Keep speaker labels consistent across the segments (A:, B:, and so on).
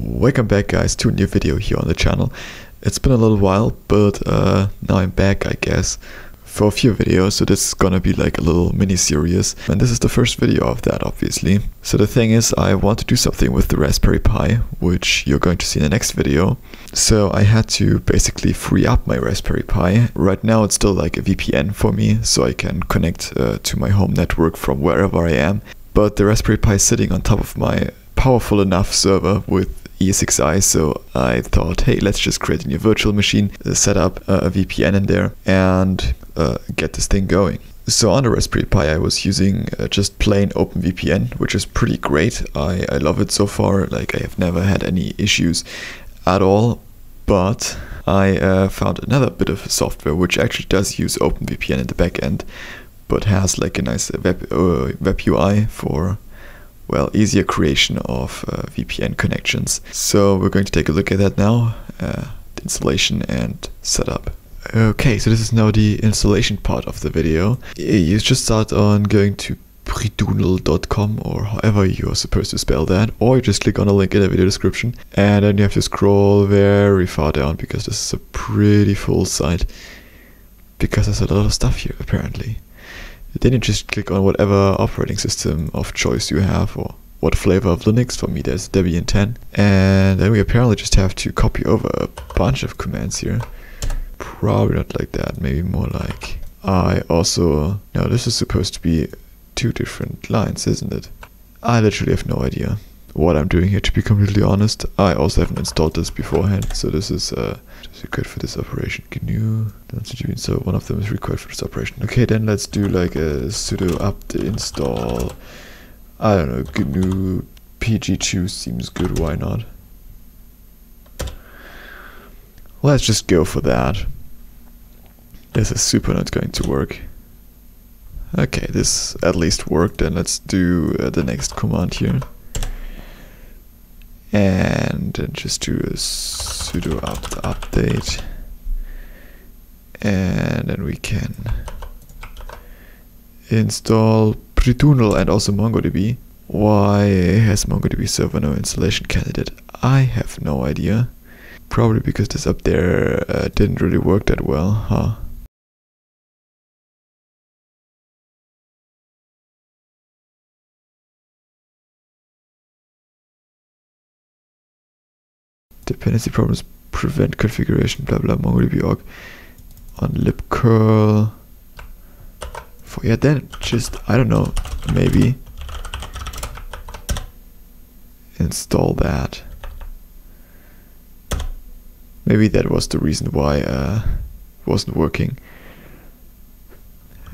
A: Welcome back guys to a new video here on the channel. It's been a little while, but uh, now I'm back I guess for a few videos, so this is gonna be like a little mini series and this is the first video of that obviously. So the thing is I want to do something with the Raspberry Pi, which you're going to see in the next video. So I had to basically free up my Raspberry Pi. Right now it's still like a VPN for me, so I can connect uh, to my home network from wherever I am. But the Raspberry Pi is sitting on top of my powerful enough server with ESXi, so I thought, hey, let's just create a new virtual machine, uh, set up a VPN in there, and uh, get this thing going. So on the Raspberry Pi, I was using uh, just plain OpenVPN, which is pretty great. I, I love it so far. Like I have never had any issues at all. But I uh, found another bit of software which actually does use OpenVPN in the backend, but has like a nice web uh, web UI for well, easier creation of uh, VPN connections. So we're going to take a look at that now, uh, the installation and setup. Okay, so this is now the installation part of the video. You just start on going to pritunl.com or however you're supposed to spell that, or you just click on a link in the video description and then you have to scroll very far down because this is a pretty full site because there's a lot of stuff here apparently then you just click on whatever operating system of choice you have or what flavor of Linux. For me, there's Debian 10. And then we apparently just have to copy over a bunch of commands here. Probably not like that, maybe more like... I also... No, this is supposed to be two different lines, isn't it? I literally have no idea what I'm doing here, to be completely honest. I also haven't installed this beforehand, so this is uh, required for this operation. GNU, so one of them is required for this operation. Okay, then let's do like a sudo apt install. I don't know, GNU PG2 seems good, why not? Let's just go for that. This is super not going to work. Okay, this at least worked, and let's do uh, the next command here and just do a sudo apt update and then we can install Pritunl and also MongoDB. Why has MongoDB server no installation candidate? I have no idea. Probably because this up there uh, didn't really work that well, huh? Dependency problems prevent configuration blah blah mongodb org on libcurl. For yeah then just i don't know maybe install that. Maybe that was the reason why uh it wasn't working.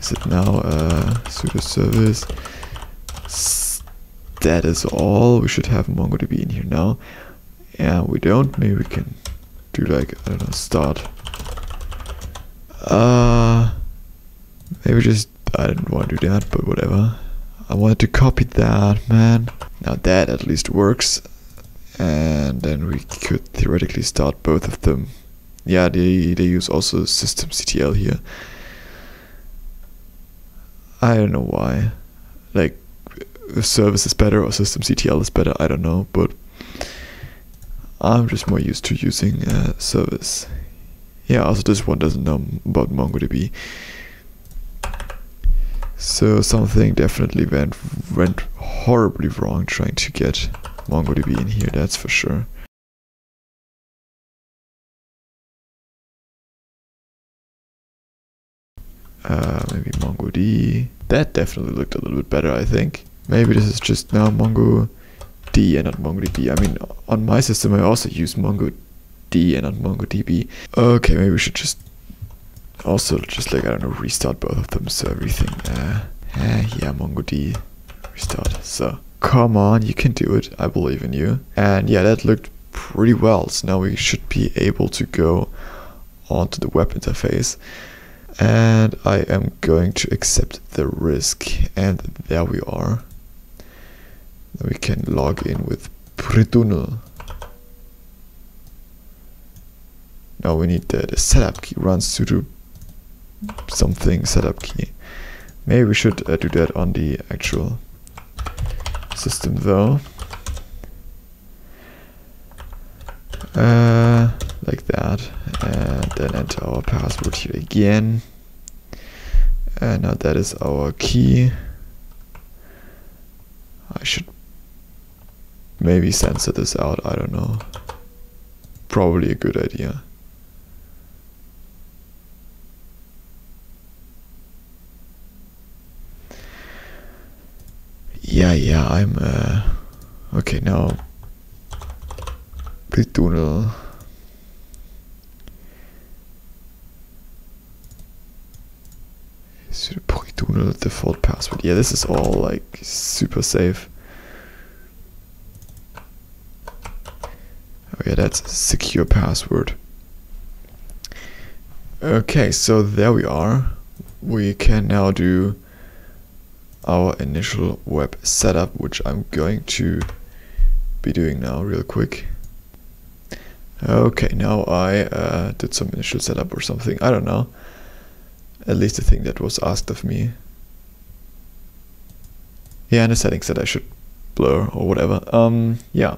A: Is it now uh sudo service? That is all. We should have mongodb in here now yeah, we don't. Maybe we can do like, I don't know, start. Uh, maybe just, I didn't want to do that, but whatever. I wanted to copy that, man. Now that at least works. And then we could theoretically start both of them. Yeah, they, they use also systemctl here. I don't know why. Like, service is better or systemctl is better, I don't know, but I'm just more used to using uh, service. Yeah, also this one doesn't know about MongoDB. So something definitely went went horribly wrong trying to get MongoDB in here, that's for sure. Uh, maybe MongoD. That definitely looked a little bit better, I think. Maybe this is just now Mongo D and not MongoDB. I mean, on my system, I also use MongoD and not MongoDB. Okay, maybe we should just also just like, I don't know, restart both of them so everything, uh, eh, yeah, MongoD restart. So come on, you can do it. I believe in you. And yeah, that looked pretty well. So now we should be able to go onto the web interface and I am going to accept the risk and there we are we can log in with Pritunl. Now we need the, the setup key runs to do something setup key. Maybe we should uh, do that on the actual system though. Uh, like that. And then enter our password here again. And now that is our key. I should maybe censor this out, I don't know. Probably a good idea. Yeah, yeah, I'm uh okay now please do the do the default password. Yeah, this is all like super safe. Yeah, that's secure password. Okay, so there we are. We can now do our initial web setup, which I'm going to be doing now real quick. Okay, now I uh, did some initial setup or something, I don't know. At least the thing that was asked of me. Yeah, and the settings that I should blur or whatever. Um, yeah.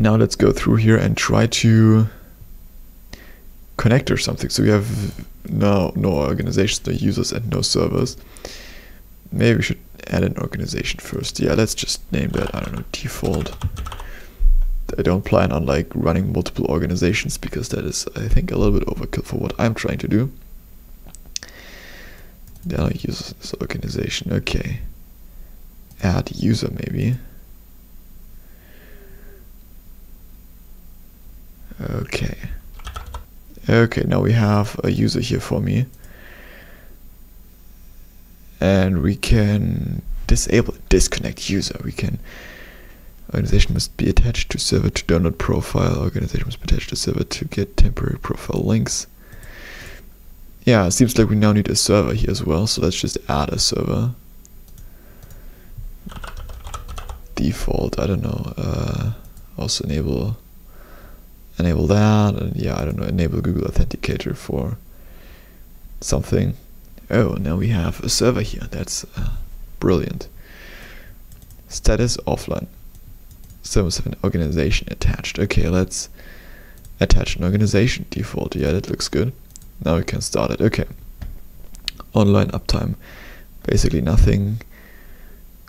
A: Now let's go through here and try to connect or something. So we have no no organizations, no users, and no servers. Maybe we should add an organization first. Yeah, let's just name that, I don't know, default. I don't plan on like running multiple organizations because that is, I think, a little bit overkill for what I'm trying to do. Then I'll use this organization. Okay. Add user maybe. Okay. Okay, now we have a user here for me. And we can disable disconnect user. We can organization must be attached to server to download profile. Organization must be attached to server to get temporary profile links. Yeah, it seems like we now need a server here as well, so let's just add a server. Default, I don't know, uh, also enable enable that, and yeah, I don't know, enable Google Authenticator for something. Oh, now we have a server here, that's uh, brilliant. Status offline. Service of an organization attached. Okay, let's attach an organization default. Yeah, that looks good. Now we can start it. Okay. Online uptime. Basically nothing.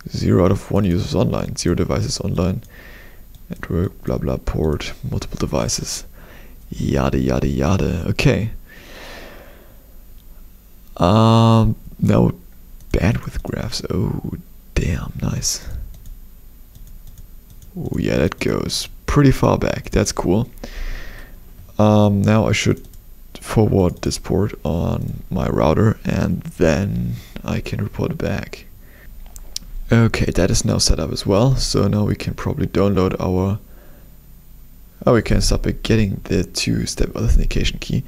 A: Zero out of one users online. Zero devices online. Network, blah blah, port, multiple devices. Yada yada yada. Okay. Um, now bandwidth graphs. Oh, damn, nice. Oh yeah, that goes pretty far back. That's cool. Um, now I should forward this port on my router and then I can report back. Okay, that is now set up as well. So now we can probably download our Oh, we can start by getting the two-step authentication key,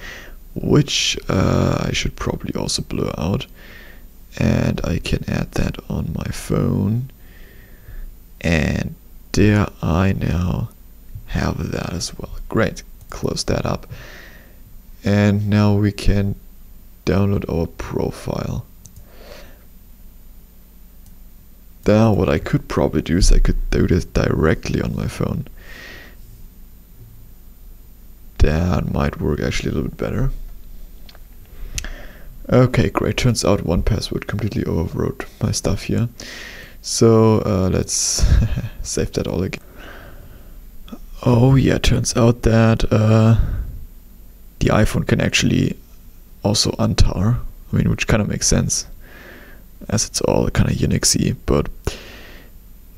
A: which uh, I should probably also blur out. And I can add that on my phone. And there I now have that as well. Great, close that up and now we can download our profile now what I could probably do is I could do this directly on my phone. That might work actually a little bit better. Okay great. Turns out 1Password completely overwrote my stuff here. So uh, let's save that all again. Oh yeah turns out that uh, the iPhone can actually also untar. I mean, which kind of makes sense as it's all kind of Unixy. But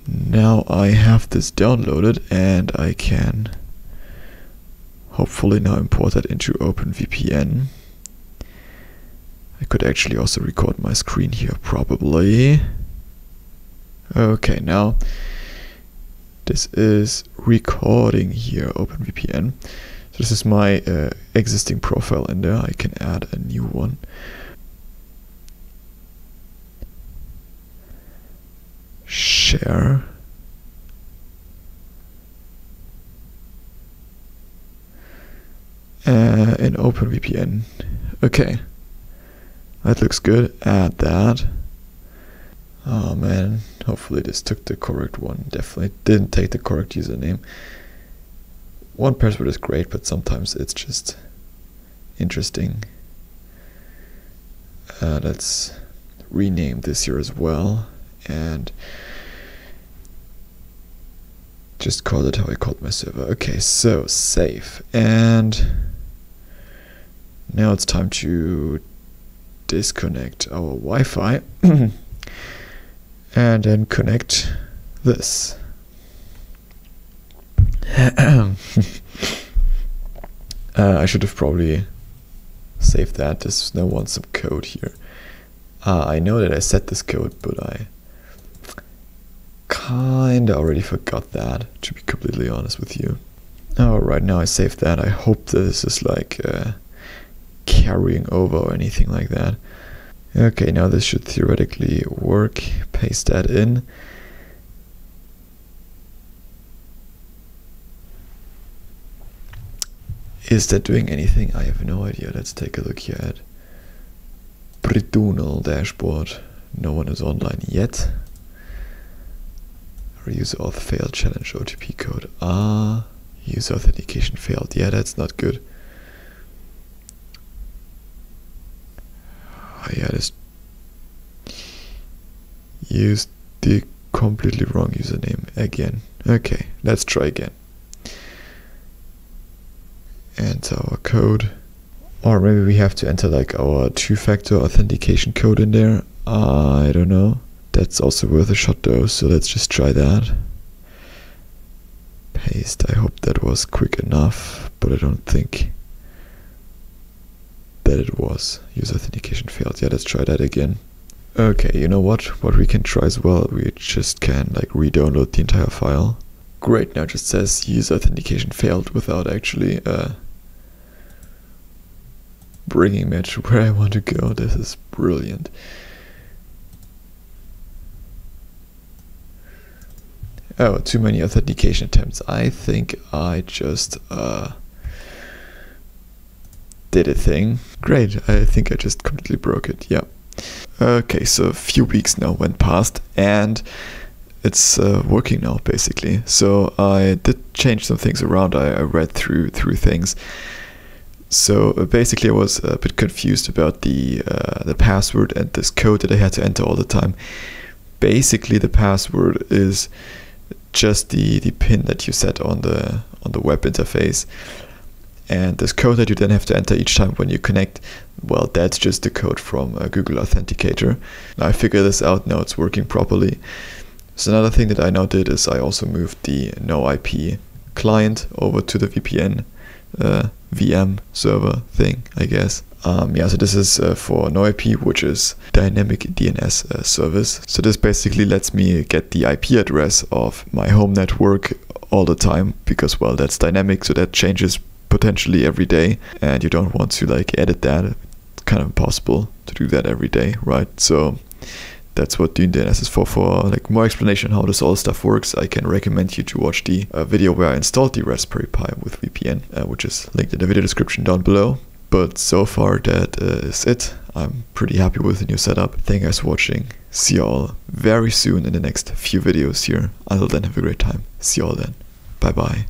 A: now I have this downloaded and I can hopefully now import that into OpenVPN. I could actually also record my screen here probably. Okay, now this is recording here OpenVPN. So this is my uh, existing profile in there. I can add a new one. Share. Uh, in OpenVPN. Okay. That looks good. Add that. Oh man, hopefully this took the correct one. Definitely didn't take the correct username. 1Password is great, but sometimes it's just interesting. Uh, let's rename this here as well and just call it how I called my server. Okay, so save. And now it's time to disconnect our Wi-Fi and then connect this. uh, I should have probably saved that. There's no one some code here. Uh, I know that I set this code, but I kinda already forgot that, to be completely honest with you. Oh, right now I saved that. I hope this is like uh, carrying over or anything like that. Okay, now this should theoretically work. Paste that in. Is that doing anything? I have no idea. Let's take a look here at Pritunl dashboard. No one is online yet. User auth failed challenge OTP code. Ah, user authentication failed. Yeah, that's not good. Oh, yeah, this used the completely wrong username again. Okay, let's try again. Enter our code. Or maybe we have to enter like our two-factor authentication code in there. I don't know. That's also worth a shot though, so let's just try that. Paste, I hope that was quick enough, but I don't think that it was. User authentication failed. Yeah, let's try that again. Okay, you know what? What we can try as well, we just can like re-download the entire file. Great, now it just says user authentication failed without actually uh, bringing me to where I want to go. This is brilliant. Oh, too many authentication attempts. I think I just uh, did a thing. Great, I think I just completely broke it, yeah. Okay, so a few weeks now went past and it's uh, working now basically. So I did change some things around. I, I read through through things. So uh, basically, I was a bit confused about the uh, the password and this code that I had to enter all the time. Basically, the password is just the, the pin that you set on the on the web interface. And this code that you then have to enter each time when you connect, well, that's just the code from Google Authenticator. Now I figured this out, now it's working properly. So another thing that I now did is I also moved the no IP client over to the VPN uh, VM server thing, I guess. Um, yeah, so this is uh, for NoIP, which is dynamic DNS uh, service. So this basically lets me get the IP address of my home network all the time because, well, that's dynamic, so that changes potentially every day, and you don't want to like edit that. It's kind of impossible to do that every day, right? So that's what DNS is for. For like more explanation how this all stuff works, I can recommend you to watch the uh, video where I installed the Raspberry Pi with VPN, uh, which is linked in the video description down below. But so far that uh, is it. I'm pretty happy with the new setup. Thank you guys for watching. See you all very soon in the next few videos here. Until then, have a great time. See you all then. Bye bye.